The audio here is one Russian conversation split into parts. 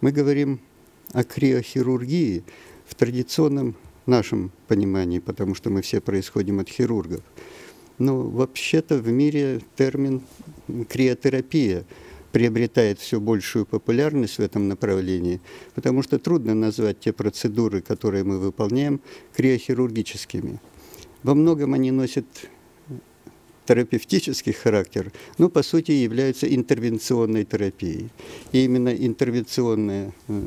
Мы говорим о криохирургии в традиционном нашем понимании, потому что мы все происходим от хирургов. Но вообще-то в мире термин криотерапия приобретает все большую популярность в этом направлении, потому что трудно назвать те процедуры, которые мы выполняем, криохирургическими. Во многом они носят терапевтический характер, но по сути являются интервенционной терапией. И именно интервенционная э,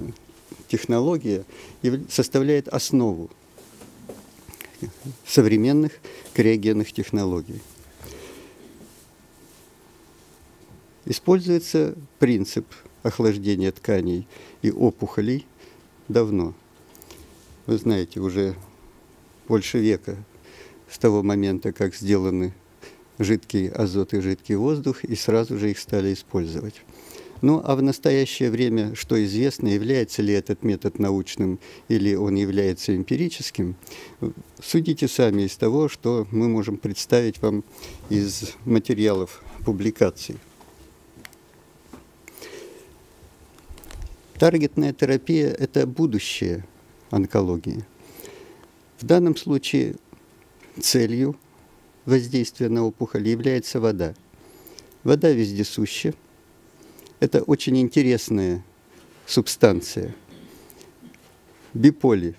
технология составляет основу современных криогенных технологий. Используется принцип охлаждения тканей и опухолей давно. Вы знаете, уже больше века с того момента, как сделаны жидкий азот и жидкий воздух, и сразу же их стали использовать. Ну, а в настоящее время, что известно, является ли этот метод научным или он является эмпирическим, судите сами из того, что мы можем представить вам из материалов публикаций. Таргетная терапия – это будущее онкологии. В данном случае целью воздействия на опухоль является вода. Вода вездесуща – это очень интересная субстанция. Биполи.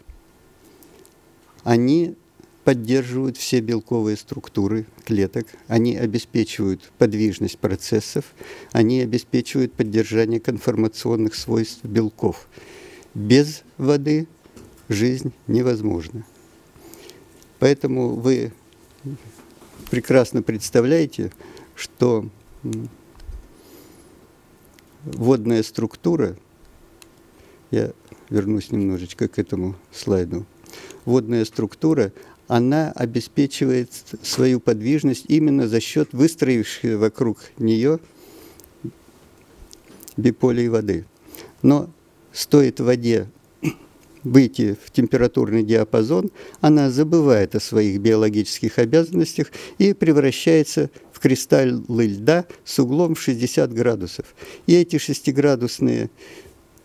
Они поддерживают все белковые структуры клеток, они обеспечивают подвижность процессов, они обеспечивают поддержание конформационных свойств белков. Без воды жизнь невозможна. Поэтому вы прекрасно представляете, что водная структура, я вернусь немножечко к этому слайду, водная структура, она обеспечивает свою подвижность именно за счет выстроившей вокруг нее биполей воды. Но стоит воде выйти в температурный диапазон, она забывает о своих биологических обязанностях и превращается кристаллы льда с углом в 60 градусов. И эти шестиградусные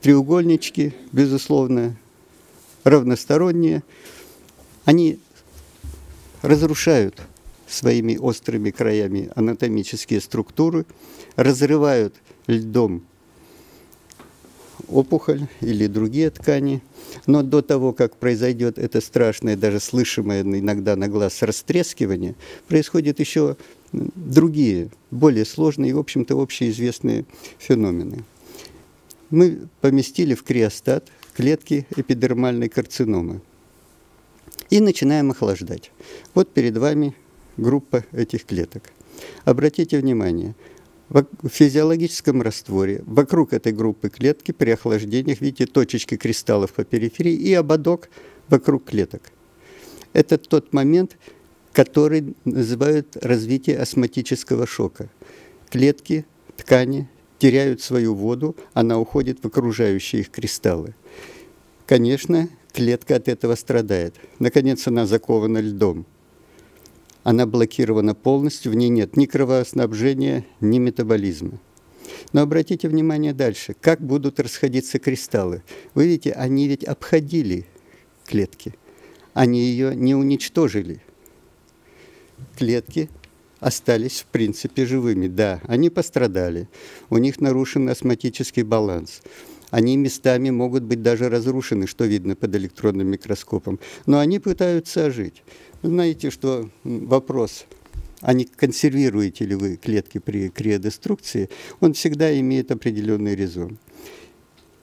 треугольнички, безусловно, равносторонние, они разрушают своими острыми краями анатомические структуры, разрывают льдом опухоль или другие ткани. Но до того, как произойдет это страшное, даже слышимое иногда на глаз растрескивание, происходит еще другие, более сложные и, в общем-то, общеизвестные феномены. Мы поместили в криостат клетки эпидермальной карциномы и начинаем охлаждать. Вот перед вами группа этих клеток. Обратите внимание, в физиологическом растворе вокруг этой группы клетки при охлаждениях видите точечки кристаллов по периферии и ободок вокруг клеток. Это тот момент, который называют развитие осмотического шока. Клетки, ткани теряют свою воду, она уходит в окружающие их кристаллы. Конечно, клетка от этого страдает. Наконец, она закована льдом. Она блокирована полностью, в ней нет ни кровоснабжения, ни метаболизма. Но обратите внимание дальше, как будут расходиться кристаллы. Вы видите, они ведь обходили клетки, они ее не уничтожили клетки остались в принципе живыми. Да, они пострадали, у них нарушен осмотический баланс. Они местами могут быть даже разрушены, что видно под электронным микроскопом. Но они пытаются ожить. Вы знаете, что вопрос, а не консервируете ли вы клетки при криодеструкции, он всегда имеет определенный резон.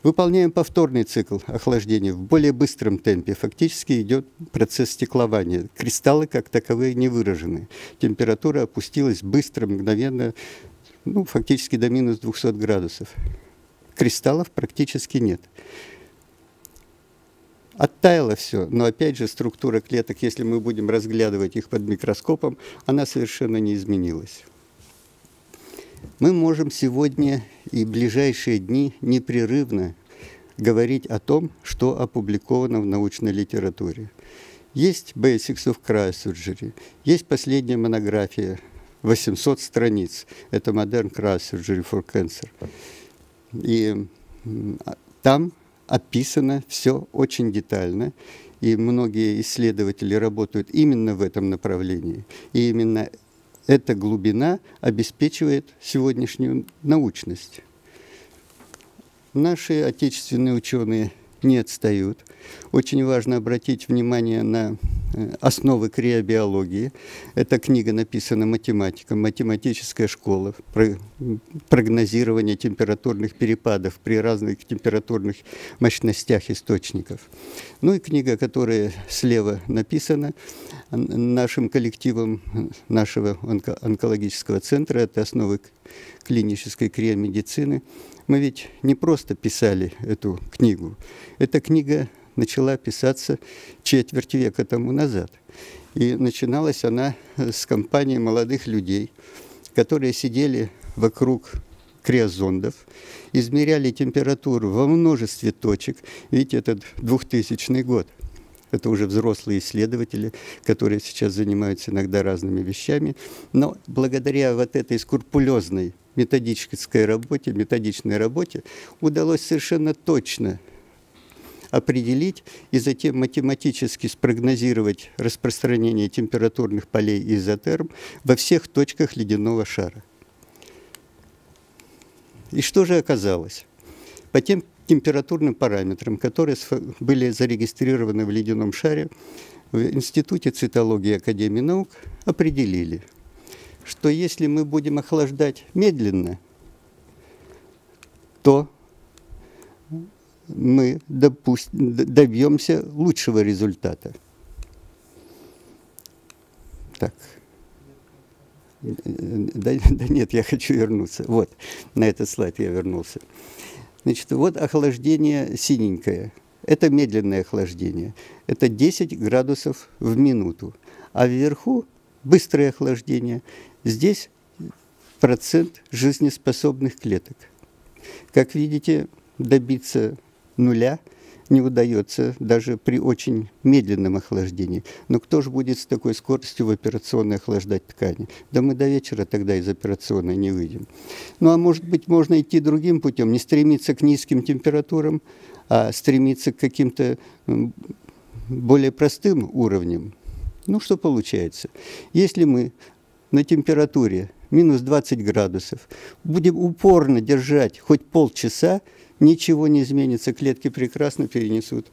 Выполняем повторный цикл охлаждения в более быстром темпе. Фактически идет процесс стеклования. Кристаллы как таковые не выражены. Температура опустилась быстро, мгновенно, ну, фактически до минус 200 градусов. Кристаллов практически нет. Оттаяло все, но опять же структура клеток, если мы будем разглядывать их под микроскопом, она совершенно не изменилась. Мы можем сегодня и ближайшие дни непрерывно говорить о том, что опубликовано в научной литературе. Есть Basics of Cryosurgery, есть последняя монография, 800 страниц, это Modern Cryosurgery for Cancer. И Там описано все очень детально, и многие исследователи работают именно в этом направлении. И именно эта глубина обеспечивает сегодняшнюю научность. Наши отечественные ученые не отстают. Очень важно обратить внимание на э, основы криобиологии. Эта книга написана математиком, математическая школа, про прогнозирование температурных перепадов при разных температурных мощностях источников. Ну и книга, которая слева написана нашим коллективом нашего онко онкологического центра, это основы клинической криомедицины. Мы ведь не просто писали эту книгу. Эта книга начала писаться четверть века тому назад. И начиналась она с компании молодых людей, которые сидели вокруг криозондов, измеряли температуру во множестве точек. Видите, это 2000 год. Это уже взрослые исследователи, которые сейчас занимаются иногда разными вещами. Но благодаря вот этой скрупулезной методической работе, методичной работе удалось совершенно точно определить и затем математически спрогнозировать распространение температурных полей изотерм во всех точках ледяного шара. И что же оказалось? По тем температурным параметрам, которые были зарегистрированы в ледяном шаре, в Институте цитологии Академии наук определили, что если мы будем охлаждать медленно, то мы допусть, добьемся лучшего результата. Так. Да, да нет, я хочу вернуться. Вот, на этот слайд я вернулся. Значит, вот охлаждение синенькое. Это медленное охлаждение. Это 10 градусов в минуту. А вверху быстрое охлаждение. Здесь процент жизнеспособных клеток. Как видите, добиться нуля не удается даже при очень медленном охлаждении. Но кто же будет с такой скоростью в операционной охлаждать ткани? Да мы до вечера тогда из операционной не выйдем. Ну а может быть можно идти другим путем, не стремиться к низким температурам, а стремиться к каким-то более простым уровням. Ну что получается? Если мы на температуре минус 20 градусов будем упорно держать хоть полчаса, ничего не изменится, клетки прекрасно перенесут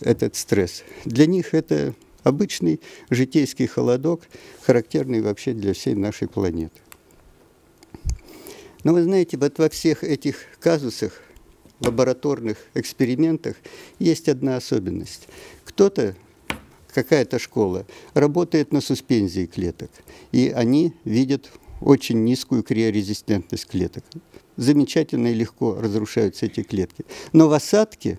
этот стресс. Для них это обычный житейский холодок, характерный вообще для всей нашей планеты. Но вы знаете, вот во всех этих казусах, лабораторных экспериментах есть одна особенность. Кто-то, какая-то школа, работает на суспензии клеток, и они видят очень низкую криорезистентность клеток замечательно и легко разрушаются эти клетки. Но в осадке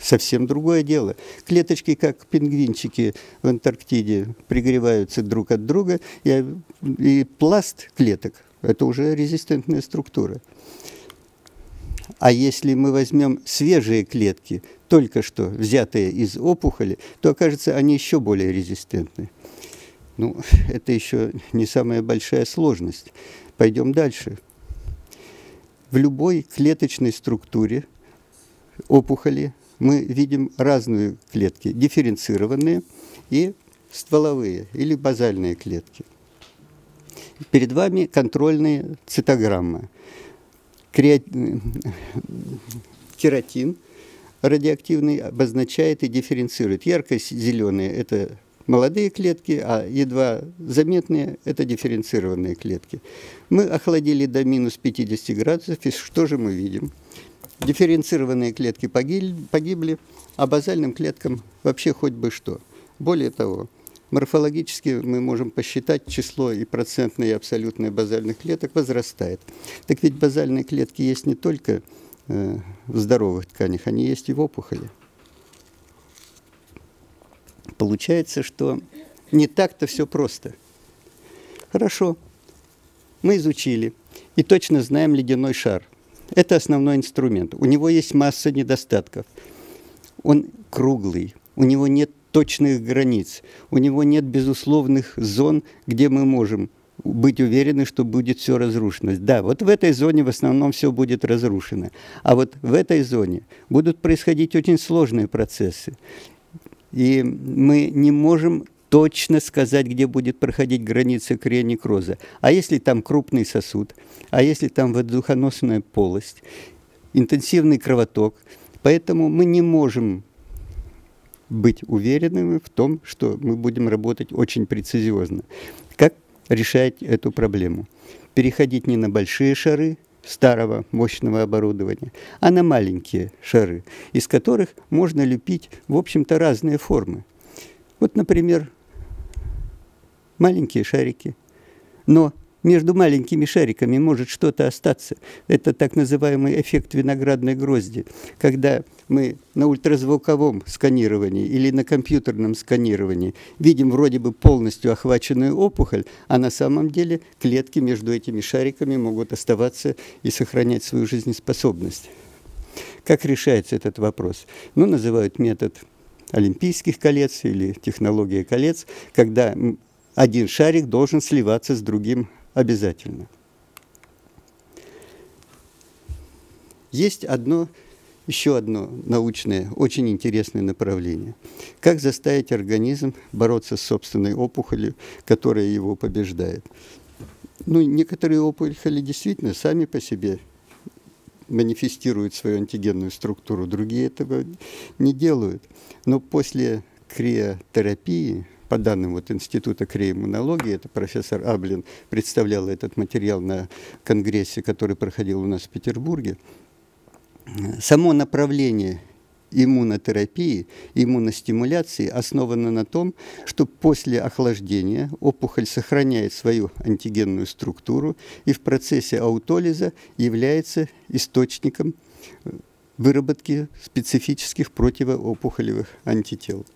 совсем другое дело. Клеточки, как пингвинчики в Антарктиде, пригреваются друг от друга, и, и пласт клеток – это уже резистентная структура. А если мы возьмем свежие клетки, только что взятые из опухоли, то окажется, они еще более резистентны. Ну, это еще не самая большая сложность. Пойдем дальше. В любой клеточной структуре опухоли мы видим разные клетки, дифференцированные и стволовые или базальные клетки. Перед вами контрольные цитограммы. Кератин радиоактивный обозначает и дифференцирует. Ярко-зеленые – это молодые клетки, а едва заметные – это дифференцированные клетки. Мы охладили до минус 50 градусов, и что же мы видим? Дифференцированные клетки погибли, а базальным клеткам вообще хоть бы что. Более того, морфологически мы можем посчитать число и процентное, и абсолютное базальных клеток возрастает. Так ведь базальные клетки есть не только э, в здоровых тканях, они есть и в опухоли. Получается, что не так-то все просто. Хорошо, мы изучили и точно знаем ледяной шар. Это основной инструмент. У него есть масса недостатков. Он круглый, у него нет точных границ, у него нет безусловных зон, где мы можем быть уверены, что будет все разрушено. Да, вот в этой зоне в основном все будет разрушено. А вот в этой зоне будут происходить очень сложные процессы. И мы не можем точно сказать, где будет проходить граница крионекроза. А если там крупный сосуд, а если там воздухоносная полость, интенсивный кровоток. Поэтому мы не можем быть уверенными в том, что мы будем работать очень прецизиозно. Как решать эту проблему? Переходить не на большие шары, старого мощного оборудования, а на маленькие шары, из которых можно лепить, в общем-то, разные формы. Вот, например, маленькие шарики, но между маленькими шариками может что-то остаться. Это так называемый эффект виноградной грозди, когда мы на ультразвуковом сканировании или на компьютерном сканировании видим вроде бы полностью охваченную опухоль, а на самом деле клетки между этими шариками могут оставаться и сохранять свою жизнеспособность. Как решается этот вопрос? Ну, называют метод олимпийских колец или технология колец, когда один шарик должен сливаться с другим обязательно. Есть одно, еще одно научное, очень интересное направление. Как заставить организм бороться с собственной опухолью, которая его побеждает. Ну, некоторые опухоли действительно сами по себе манифестируют свою антигенную структуру, другие этого не делают. Но после криотерапии, по данным вот Института криоиммунологии, это профессор Аблин представлял этот материал на конгрессе, который проходил у нас в Петербурге, само направление иммунотерапии, иммуностимуляции основано на том, что после охлаждения опухоль сохраняет свою антигенную структуру и в процессе аутолиза является источником выработки специфических противоопухолевых антител.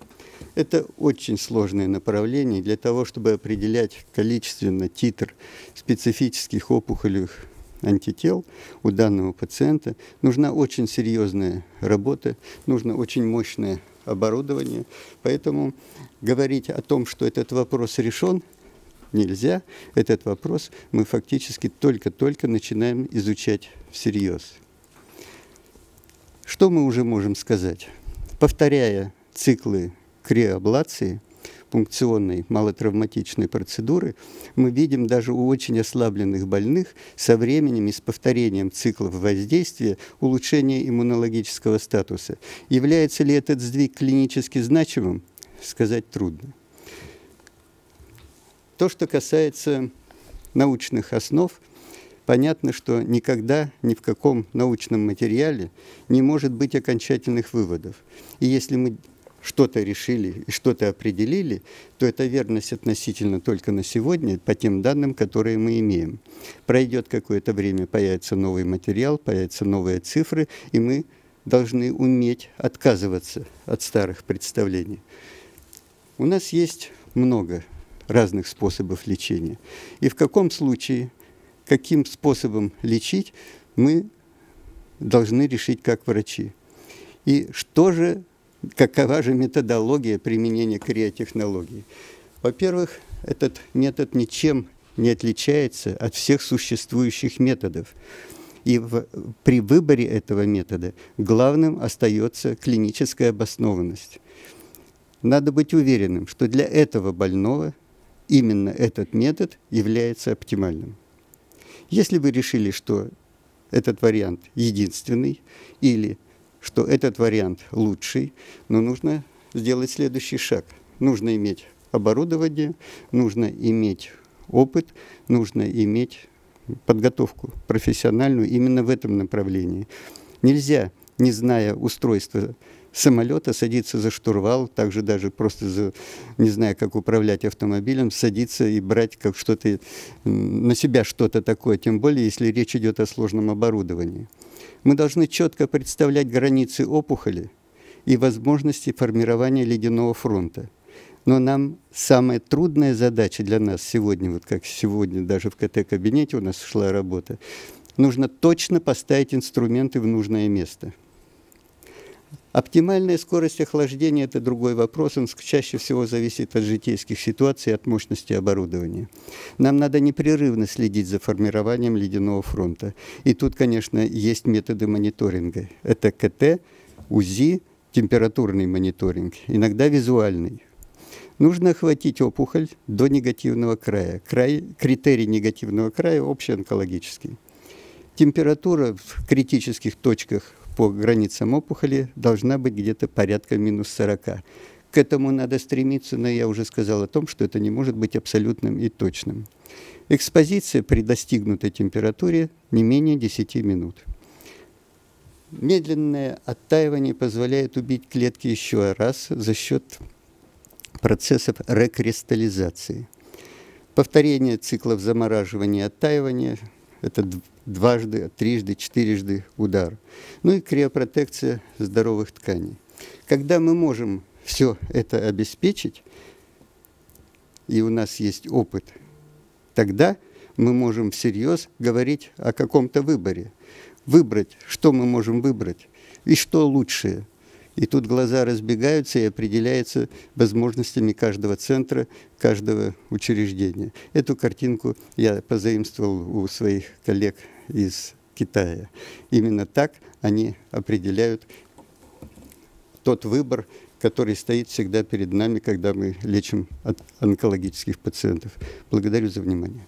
Это очень сложное направление. Для того, чтобы определять количественно титр специфических опухолевых антител у данного пациента, нужна очень серьезная работа, нужно очень мощное оборудование. Поэтому говорить о том, что этот вопрос решен, нельзя. Этот вопрос мы фактически только-только начинаем изучать всерьез. Что мы уже можем сказать? Повторяя циклы криоаблации, пункционной малотравматичной процедуры, мы видим даже у очень ослабленных больных со временем и с повторением циклов воздействия улучшение иммунологического статуса. Является ли этот сдвиг клинически значимым, сказать трудно. То, что касается научных основ, понятно, что никогда ни в каком научном материале не может быть окончательных выводов. И если мы что-то решили и что-то определили, то эта верность относительно только на сегодня, по тем данным, которые мы имеем. Пройдет какое-то время, появится новый материал, появятся новые цифры, и мы должны уметь отказываться от старых представлений. У нас есть много разных способов лечения. И в каком случае, каким способом лечить, мы должны решить как врачи. И что же какова же методология применения криотехнологий. Во-первых, этот метод ничем не отличается от всех существующих методов. И в, при выборе этого метода главным остается клиническая обоснованность. Надо быть уверенным, что для этого больного именно этот метод является оптимальным. Если вы решили, что этот вариант единственный или что этот вариант лучший, но нужно сделать следующий шаг. Нужно иметь оборудование, нужно иметь опыт, нужно иметь подготовку профессиональную именно в этом направлении. Нельзя, не зная устройства самолета, садиться за штурвал, также даже просто за, не зная, как управлять автомобилем, садиться и брать как что-то на себя что-то такое, тем более, если речь идет о сложном оборудовании. Мы должны четко представлять границы опухоли и возможности формирования ледяного фронта. Но нам самая трудная задача для нас сегодня, вот как сегодня даже в КТ-кабинете у нас шла работа, нужно точно поставить инструменты в нужное место. Оптимальная скорость охлаждения – это другой вопрос, он чаще всего зависит от житейских ситуаций, от мощности оборудования. Нам надо непрерывно следить за формированием ледяного фронта. И тут, конечно, есть методы мониторинга. Это КТ, УЗИ, температурный мониторинг, иногда визуальный. Нужно охватить опухоль до негативного края. Край, критерий негативного края общеонкологический. Температура в критических точках по границам опухоли должна быть где-то порядка минус 40. К этому надо стремиться, но я уже сказал о том, что это не может быть абсолютным и точным. Экспозиция при достигнутой температуре не менее 10 минут. Медленное оттаивание позволяет убить клетки еще раз за счет процессов рекристаллизации. Повторение циклов замораживания и оттаивания – это дважды, трижды, четырежды удар. Ну и криопротекция здоровых тканей. Когда мы можем все это обеспечить, и у нас есть опыт, тогда мы можем всерьез говорить о каком-то выборе. Выбрать, что мы можем выбрать, и что лучшее. И тут глаза разбегаются и определяются возможностями каждого центра, каждого учреждения. Эту картинку я позаимствовал у своих коллег из Китая. Именно так они определяют тот выбор, который стоит всегда перед нами, когда мы лечим от онкологических пациентов. Благодарю за внимание.